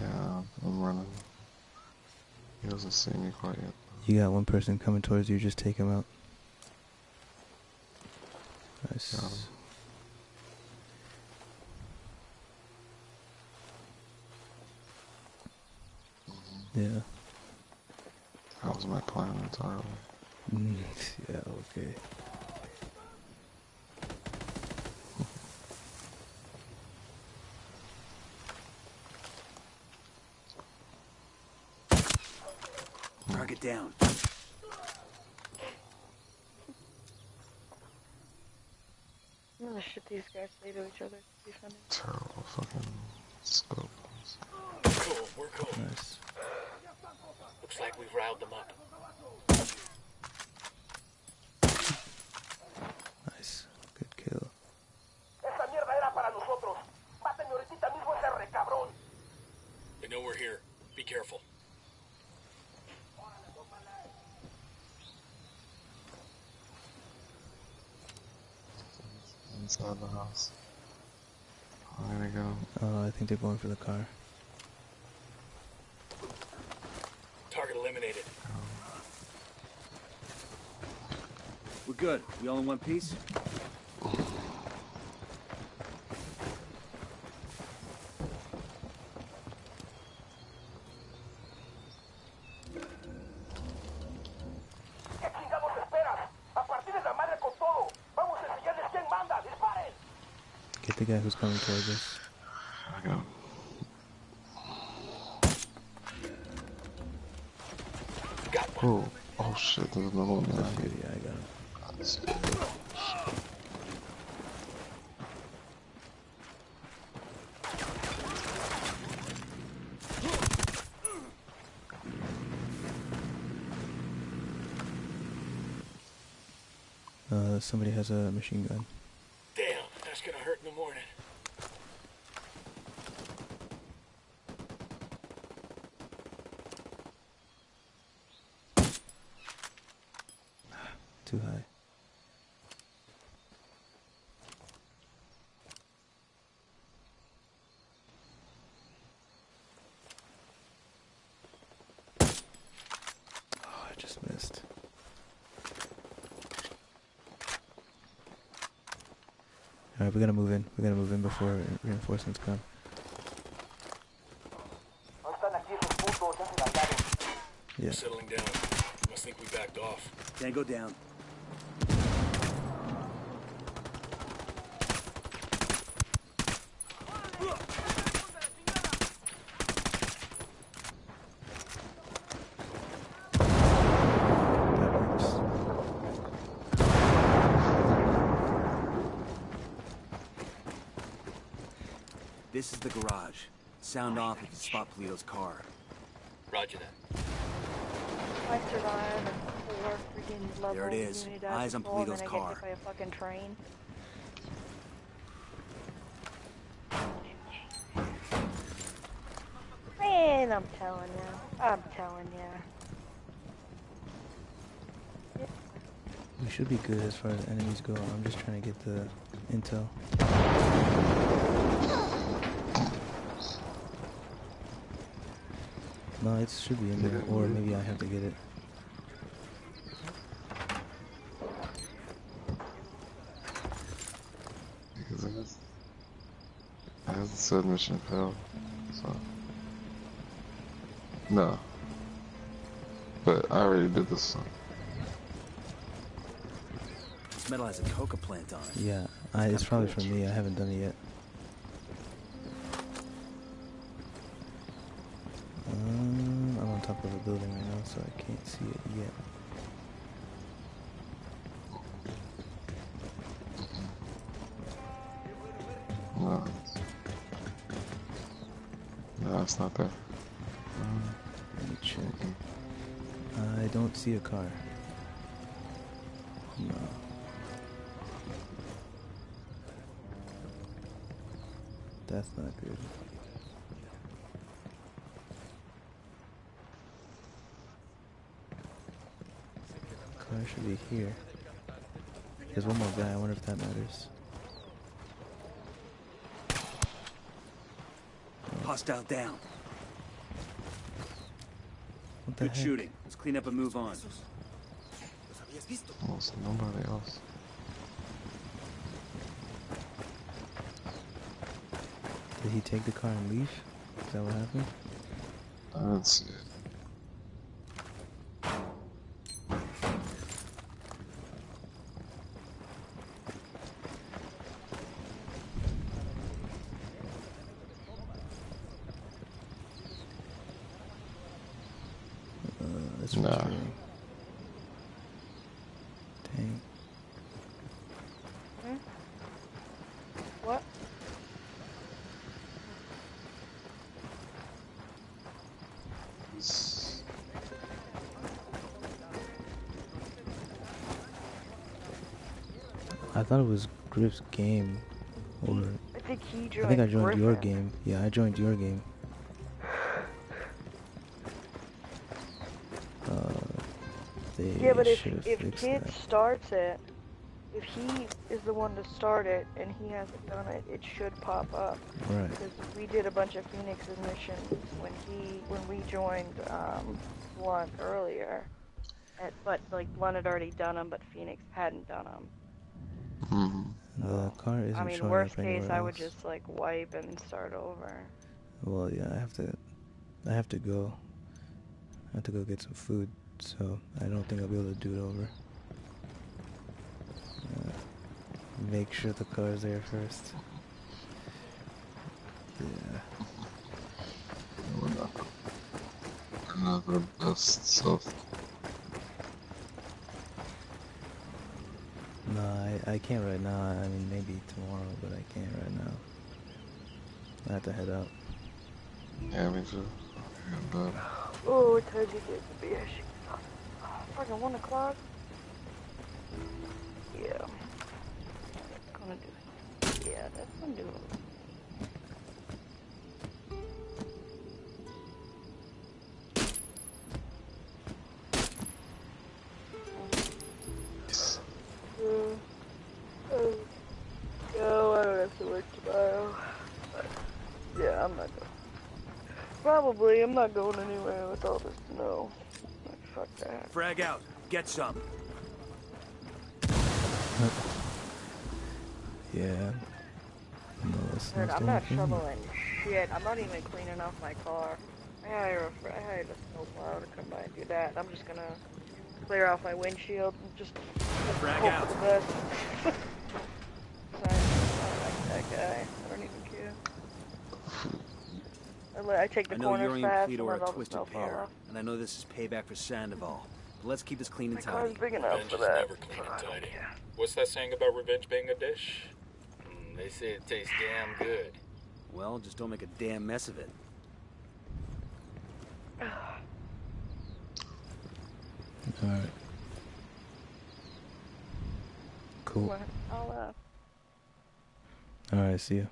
Yeah, I'm running. You got one person coming towards you. Just take him out. Nice. Yeah. That was my plan entirely. Mm, yeah. Okay. Target down. I'm gonna shoot these guys say to each other. Be funny. Terrible fucking scope. Cool. We're cool. Nice. Looks like we've riled them up. Nice. Good kill. Esa mierda era para nosotros. Mátenme ahorita mismo ese recabrón. They know we're here. Be careful. Inside the house. Oh, I'm gonna go. Oh, I think they're going for the car. Target eliminated. Oh. We're good. We all in one piece? Get the guy who's coming towards us. I him. Oh, oh shit, there's another one there. Yeah, I got him. Uh, somebody has a machine gun. Damn, that's gonna hurt in the morning. Too high. Oh, I just missed. Alright, we gotta move in. We gotta move in before reinforcements come. No están aquí esos putos. Ya se largaron. Yeah. Settling down. Must think we backed off. Tango down. That works. This is the garage. Sound off if you spot Polito's car. Roger that. I survive and level There it is. Eyes on patrol, Polito's car. By a fucking train. Man, I'm telling you. I'm telling you. We should be good as far as enemies go. I'm just trying to get the intel. No, it should be in there, or maybe I have to get it. Because it has, it hasn't said mission failed, so. No. But I already did this one. This metal has a coca plant on it. Yeah, I, it's probably for me. I haven't done it yet. Um, I'm on top of a building right now, so I can't see it yet. No. No, it's not there. Um, let me check. I don't see a car. Car should be here. There's one more guy. I wonder if that matters. Hostile down. What the Good heck? shooting. Let's clean up and move on. Almost nobody else. Did he take the car and leave? Is that what happened? I don't see it. Uh, that's Nah. frustrating. Dang. Hmm? What? I thought it was Griff's game, or I think he I joined think I joined your game. Yeah, I joined your game. But if if Kid that. starts it, if he is the one to start it and he hasn't done it, it should pop up. Right. Because we did a bunch of Phoenix's missions when he when we joined um, Blunt earlier, at, but like Blunt had already done them, but Phoenix hadn't done them. The car isn't I mean, showing worst up anywhere case, I would just like wipe and start over. Well, yeah, I have to. I have to go. I have to go get some food, so I don't think I'll be able to do it over. Uh, make sure the car's there first. Yeah. We're not, we're not their best self. No, I, I can't right now. I mean, maybe tomorrow, but I can't right now. I have to head out. Yeah, me too. I got bed. Oh, what time did you get to be? I should fucking one o'clock. Yeah. Gonna do it. Yeah, that's gonna do it. No, I don't have to work tomorrow. Yeah, I'm not going. Probably, I'm not going anywhere with all this snow. Like, fuck that. Frag out. Get some. Yeah. No, Dude, I'm not still shoveling shit. I'm not even cleaning off my car. I hire a, fr- I hired a snowplow to come by and do that. I'm just gonna clear off my windshield and just Frag hope out. for the best. (laughs) Sorry, I don't like that guy. I don't even care. (laughs) I, take the I know corners Yuri and fast Polito and are a twisted pair, off. and I know this is payback for Sandoval. But let's keep this clean and My car's tidy. big enough Revenge for is that. never clean and tidy. What's that saying about revenge being a dish? Mm, they say it tastes damn good. Well, just don't make a damn mess of it. All right. Cool. I'll, uh... All right. see ya.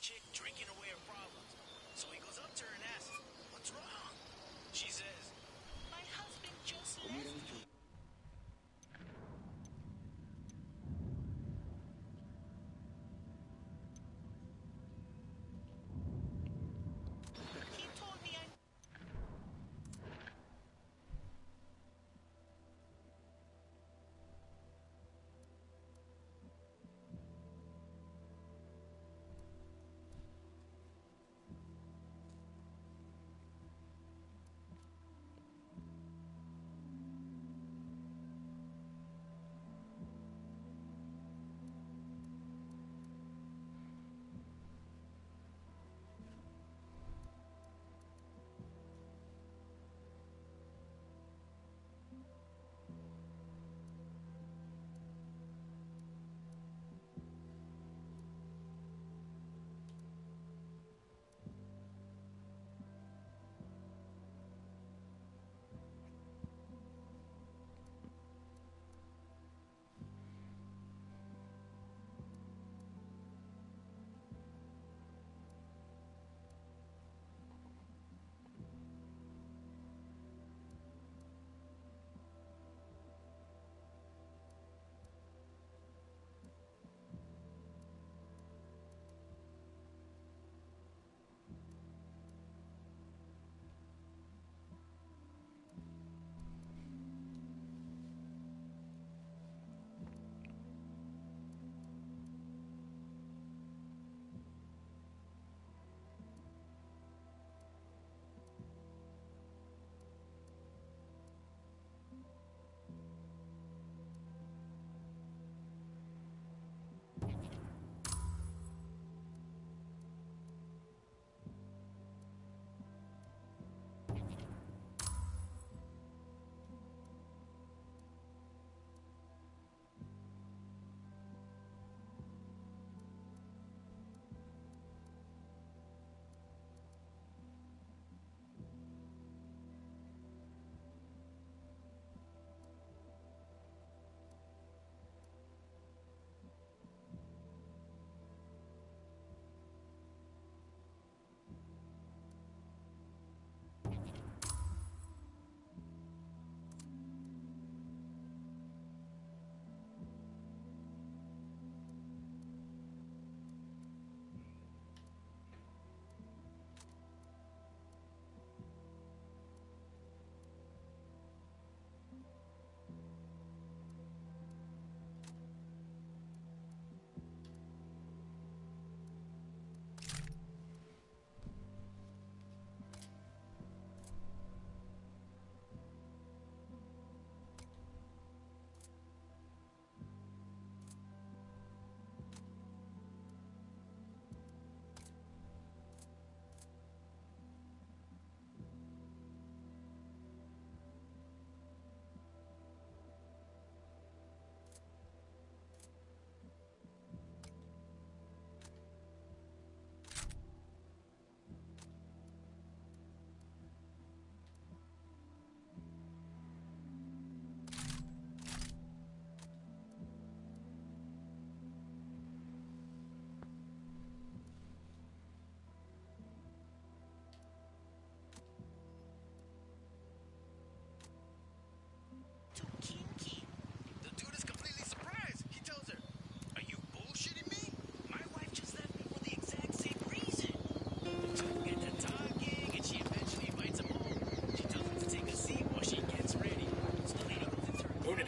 Chick drinking away her problems. So he goes up to her and asks, What's wrong? She says,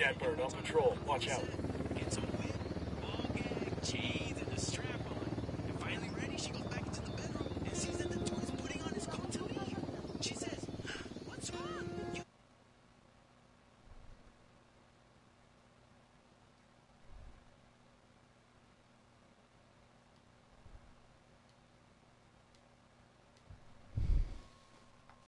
Nightbird on patrol. Watch out.